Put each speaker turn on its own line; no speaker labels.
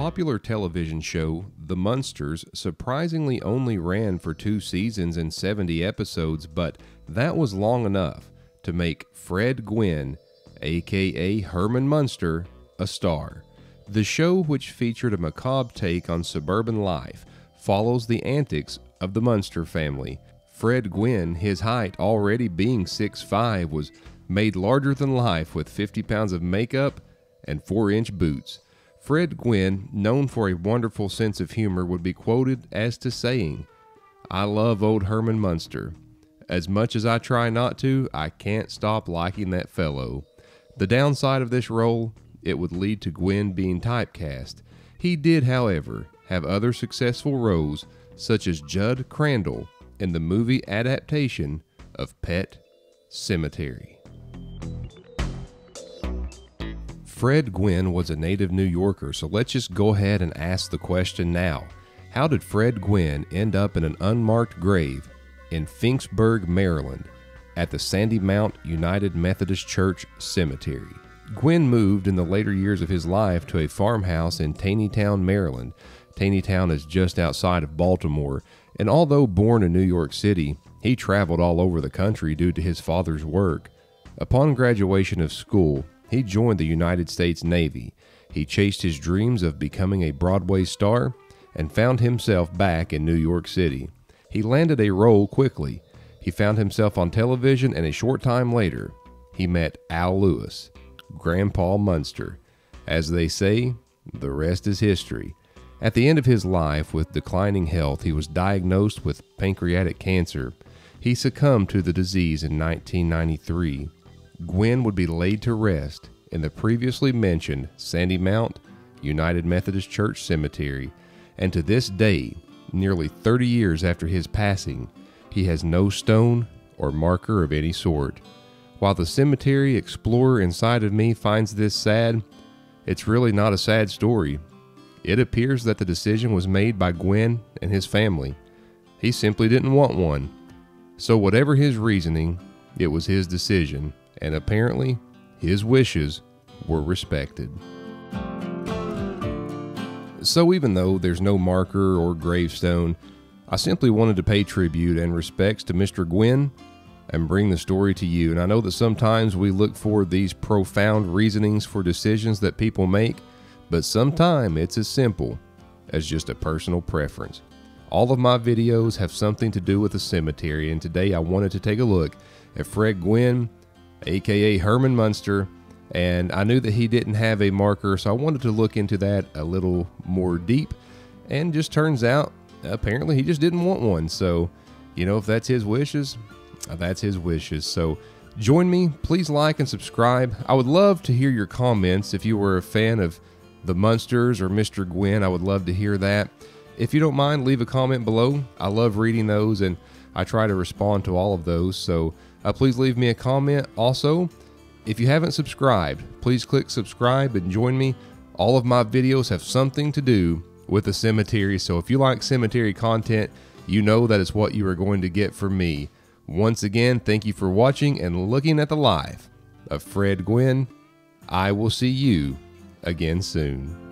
popular television show The Munsters surprisingly only ran for two seasons and 70 episodes, but that was long enough to make Fred Gwynne, aka Herman Munster, a star. The show, which featured a macabre take on suburban life, follows the antics of the Munster family. Fred Gwynne, his height already being 6'5, was made larger than life with 50 pounds of makeup and 4 inch boots. Fred Gwynne, known for a wonderful sense of humor, would be quoted as to saying, I love old Herman Munster. As much as I try not to, I can't stop liking that fellow. The downside of this role, it would lead to Gwynne being typecast. He did, however, have other successful roles, such as Judd Crandall in the movie adaptation of Pet Sematary. Fred Gwynne was a native New Yorker, so let's just go ahead and ask the question now. How did Fred Gwynne end up in an unmarked grave in Finksburg, Maryland, at the Sandy Mount United Methodist Church Cemetery? Gwynne moved in the later years of his life to a farmhouse in Taneytown, Maryland. Taneytown is just outside of Baltimore, and although born in New York City, he traveled all over the country due to his father's work. Upon graduation of school, he joined the United States Navy. He chased his dreams of becoming a Broadway star and found himself back in New York City. He landed a role quickly. He found himself on television, and a short time later, he met Al Lewis, Grandpa Munster. As they say, the rest is history. At the end of his life, with declining health, he was diagnosed with pancreatic cancer. He succumbed to the disease in 1993. Gwynne would be laid to rest in the previously mentioned Sandy Mount United Methodist Church Cemetery, and to this day, nearly 30 years after his passing, he has no stone or marker of any sort. While the cemetery explorer inside of me finds this sad, it's really not a sad story. It appears that the decision was made by Gwynne and his family. He simply didn't want one. So, whatever his reasoning, it was his decision and apparently his wishes were respected. So, even though there's no marker or gravestone, I simply wanted to pay tribute and respects to Mr. Gwynne and bring the story to you. And I know that sometimes we look for these profound reasonings for decisions that people make, but sometimes it's as simple as just a personal preference. All of my videos have something to do with the cemetery, and today I wanted to take a look at Fred Gwynne aka Herman Munster, and I knew that he didn't have a marker, so I wanted to look into that a little more deep. And just turns out, apparently, he just didn't want one. So, you know, if that's his wishes, uh, that's his wishes. So, join me. Please like and subscribe. I would love to hear your comments if you were a fan of the Munsters or Mr. Gwynne. I would love to hear that. If you don't mind, leave a comment below. I love reading those and I try to respond to all of those. So, uh, please leave me a comment. Also, if you haven't subscribed, please click subscribe and join me. All of my videos have something to do with the cemetery, so if you like cemetery content, you know that is what you are going to get from me. Once again, thank you for watching and looking at the life of Fred Gwynne. I will see you again soon.